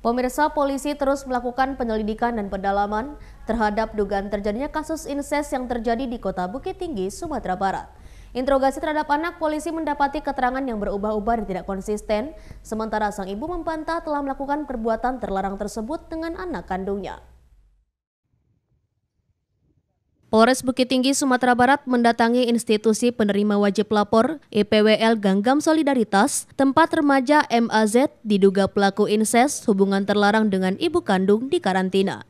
Pemirsa polisi terus melakukan penyelidikan dan pendalaman terhadap dugaan terjadinya kasus inses yang terjadi di kota Bukit Tinggi, Sumatera Barat. Interogasi terhadap anak polisi mendapati keterangan yang berubah-ubah dan tidak konsisten, sementara sang ibu membantah telah melakukan perbuatan terlarang tersebut dengan anak kandungnya. Polres Bukit Tinggi, Sumatera Barat mendatangi institusi penerima wajib lapor EPWL Ganggam Solidaritas, tempat remaja MAZ diduga pelaku inses hubungan terlarang dengan ibu kandung di karantina.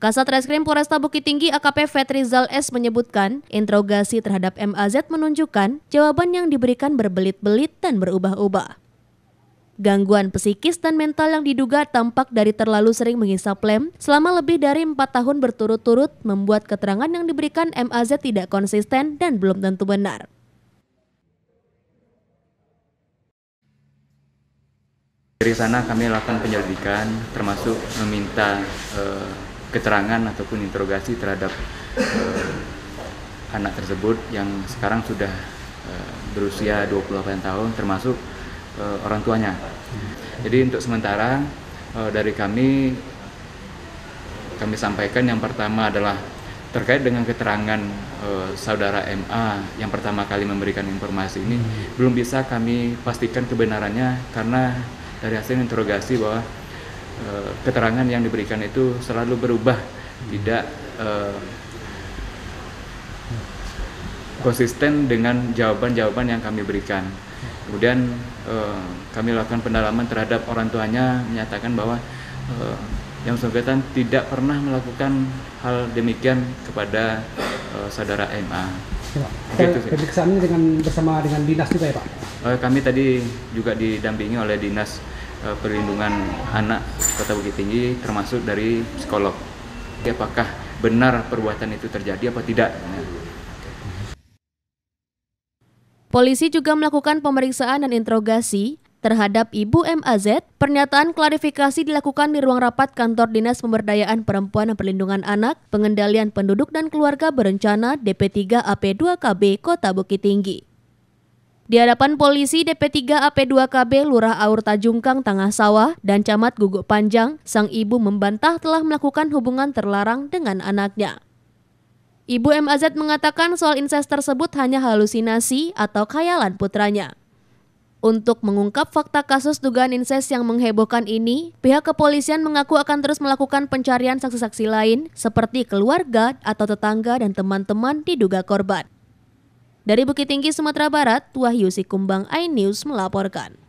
Kasat Reskrim Polresta Bukit Tinggi AKP Fetrizal S menyebutkan, interogasi terhadap MAZ menunjukkan jawaban yang diberikan berbelit-belit dan berubah-ubah. Gangguan psikis dan mental yang diduga tampak dari terlalu sering menghisap lem selama lebih dari empat tahun berturut-turut membuat keterangan yang diberikan MAZ tidak konsisten dan belum tentu benar. Dari sana kami lakukan penyelidikan termasuk meminta eh, keterangan ataupun interogasi terhadap eh, anak tersebut yang sekarang sudah eh, berusia 28 tahun termasuk uh, orang tuanya. Jadi untuk sementara uh, dari kami kami sampaikan yang pertama adalah terkait dengan keterangan uh, saudara MA yang pertama kali memberikan informasi ini hmm. belum bisa kami pastikan kebenarannya karena dari hasil interogasi bahwa uh, keterangan yang diberikan itu selalu berubah hmm. tidak uh, konsisten dengan jawaban-jawaban yang kami berikan. Kemudian uh, kami lakukan pendalaman terhadap orang tuanya menyatakan bahwa uh, yang bersangkutan tidak pernah melakukan hal demikian kepada uh, saudara MA. Ya, Pemeriksaan dengan bersama dengan dinas juga ya Pak? Kami tadi juga didampingi oleh dinas perlindungan anak Kota Bukit Tinggi termasuk dari psikolog. Apakah benar perbuatan itu terjadi apa tidak? Ya. Polisi juga melakukan pemeriksaan dan interogasi terhadap Ibu MAZ. Pernyataan klarifikasi dilakukan di ruang rapat kantor Dinas Pemberdayaan Perempuan dan Perlindungan Anak, Pengendalian Penduduk dan Keluarga Berencana DP3 AP2KB Kota Bukit Tinggi. Di hadapan polisi DP3 AP2KB Lurah Aur Tajungkang Tengah Sawah dan Camat Guguk Panjang, sang ibu membantah telah melakukan hubungan terlarang dengan anaknya. Ibu MAZ mengatakan soal inses tersebut hanya halusinasi atau khayalan putranya. Untuk mengungkap fakta kasus dugaan inses yang menghebohkan ini, pihak kepolisian mengaku akan terus melakukan pencarian saksi-saksi lain seperti keluarga atau tetangga dan teman-teman diduga korban. Dari Bukit Tinggi, Sumatera Barat, Wahyu Sikumbang iNews melaporkan.